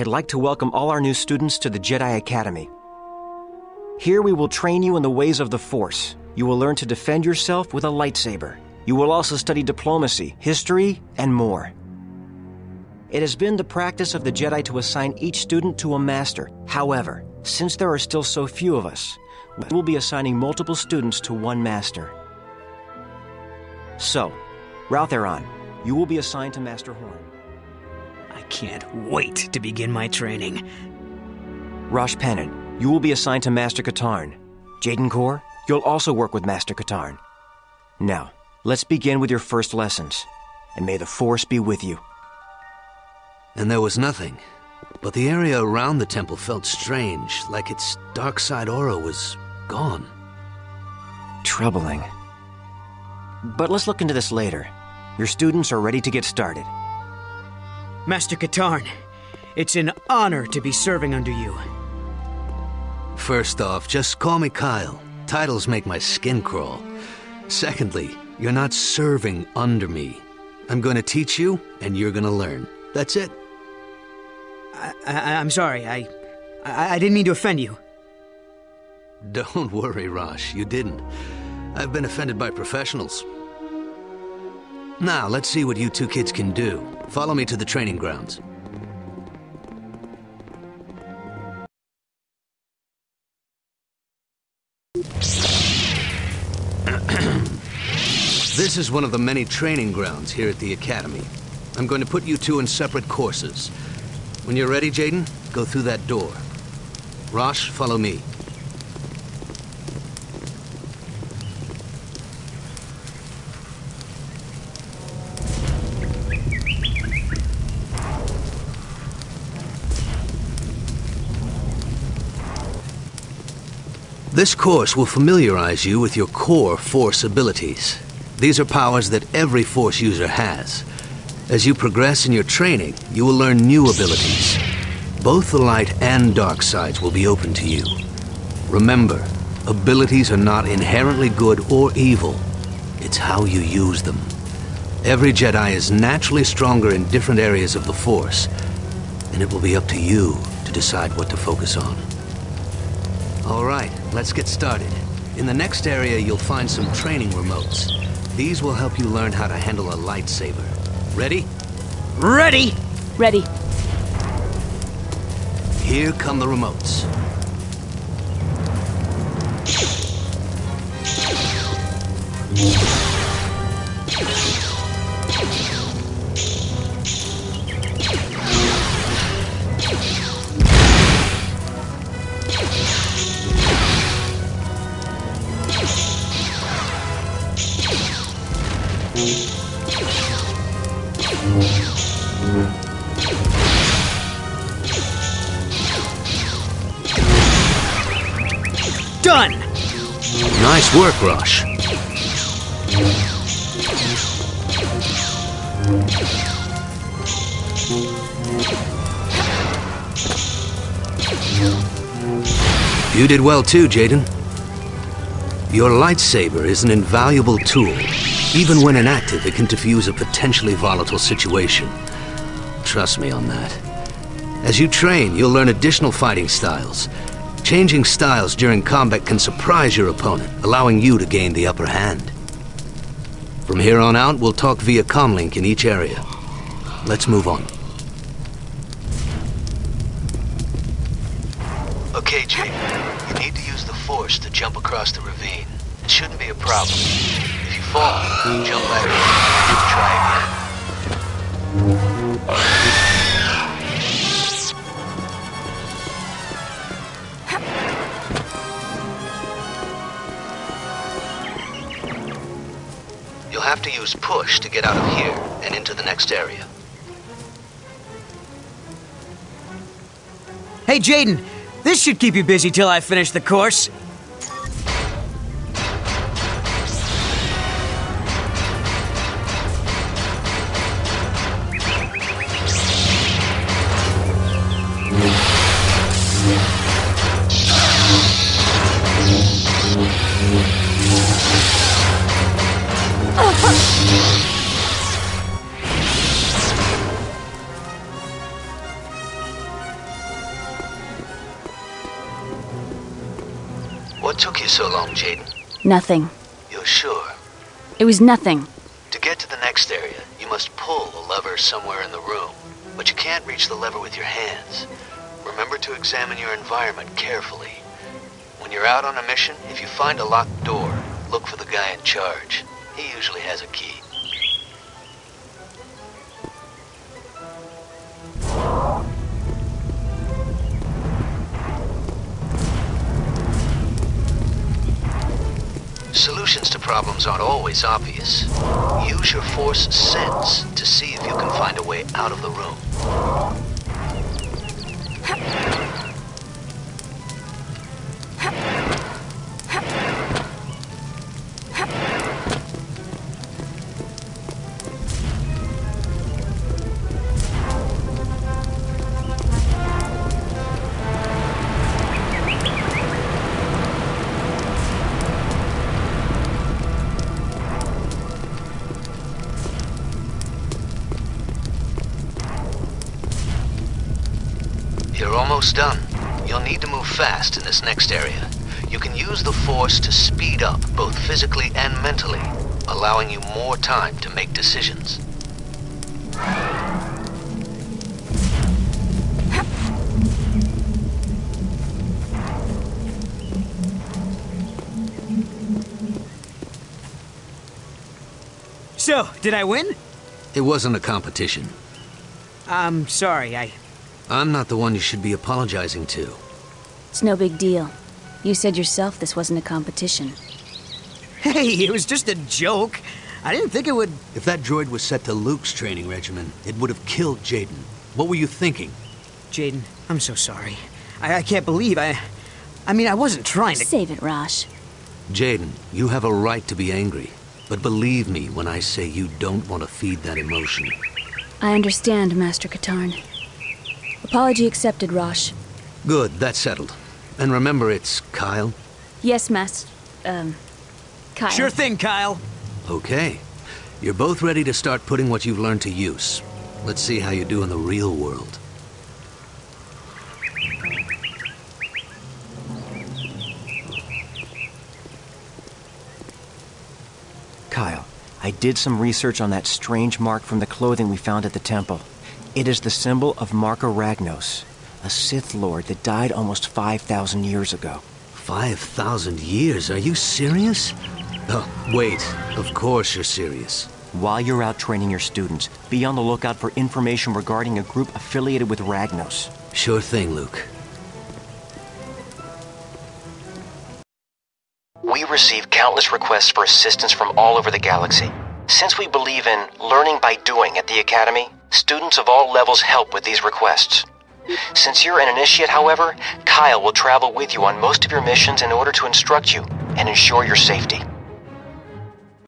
I'd like to welcome all our new students to the Jedi Academy. Here we will train you in the ways of the Force. You will learn to defend yourself with a lightsaber. You will also study diplomacy, history, and more. It has been the practice of the Jedi to assign each student to a master. However, since there are still so few of us, we will be assigning multiple students to one master. So, Ralph Theron, you will be assigned to Master Horn. I can't wait to begin my training. Rosh Penin, you will be assigned to Master Katarn. Jaden Korr, you'll also work with Master Katarn. Now, let's begin with your first lessons. And may the Force be with you. And there was nothing. But the area around the temple felt strange, like its dark side aura was gone. Troubling. But let's look into this later. Your students are ready to get started. Master Katarn, it's an honor to be serving under you. First off, just call me Kyle. Titles make my skin crawl. Secondly, you're not serving under me. I'm going to teach you, and you're going to learn. That's it. I, I, I'm sorry, I, I, I didn't mean to offend you. Don't worry, Rosh, you didn't. I've been offended by professionals. Now, let's see what you two kids can do. Follow me to the training grounds. this is one of the many training grounds here at the Academy. I'm going to put you two in separate courses. When you're ready, Jaden, go through that door. Rosh, follow me. This course will familiarize you with your core Force abilities. These are powers that every Force user has. As you progress in your training, you will learn new abilities. Both the light and dark sides will be open to you. Remember, abilities are not inherently good or evil. It's how you use them. Every Jedi is naturally stronger in different areas of the Force, and it will be up to you to decide what to focus on. All right, let's get started. In the next area, you'll find some training remotes. These will help you learn how to handle a lightsaber. Ready? Ready? Ready. Here come the remotes. Done! Nice work, Rosh. You did well too, Jaden. Your lightsaber is an invaluable tool. Even when inactive, it can diffuse a potentially volatile situation. Trust me on that. As you train, you'll learn additional fighting styles. Changing styles during combat can surprise your opponent, allowing you to gain the upper hand. From here on out, we'll talk via comlink in each area. Let's move on. Okay, Jake. You need to use the Force to jump across the ravine. It shouldn't be a problem. Fall, try. You'll have to use push to get out of here and into the next area. Hey, Jaden, this should keep you busy till I finish the course. What took you so long, Jaden? Nothing. You're sure? It was nothing. To get to the next area, you must pull a lever somewhere in the room. But you can't reach the lever with your hands. Remember to examine your environment carefully. When you're out on a mission, if you find a locked door, look for the guy in charge. He usually has a key. Solutions to problems aren't always obvious. Use your force sense to see if you can find a way out of the room. Almost done. You'll need to move fast in this next area. You can use the Force to speed up, both physically and mentally, allowing you more time to make decisions. So, did I win? It wasn't a competition. I'm sorry, I. I'm not the one you should be apologizing to. It's no big deal. You said yourself this wasn't a competition. Hey, it was just a joke. I didn't think it would. If that droid was set to Luke's training regimen, it would have killed Jaden. What were you thinking? Jaden, I'm so sorry. I, I can't believe I. I mean, I wasn't trying to. Save it, Rosh. Jaden, you have a right to be angry. But believe me when I say you don't want to feed that emotion. I understand, Master Katarn. Apology accepted, Rosh. Good, that's settled. And remember, it's Kyle? Yes, Master. Um. Kyle. Sure thing, Kyle. Okay. You're both ready to start putting what you've learned to use. Let's see how you do in the real world. Kyle, I did some research on that strange mark from the clothing we found at the temple. It is the symbol of Marka Ragnos, a Sith Lord that died almost 5,000 years ago. 5,000 years? Are you serious? Oh, wait. Of course you're serious. While you're out training your students, be on the lookout for information regarding a group affiliated with Ragnos. Sure thing, Luke. We receive countless requests for assistance from all over the galaxy. Since we believe in learning by doing at the Academy, students of all levels help with these requests. Since you're an initiate, however, Kyle will travel with you on most of your missions in order to instruct you and ensure your safety.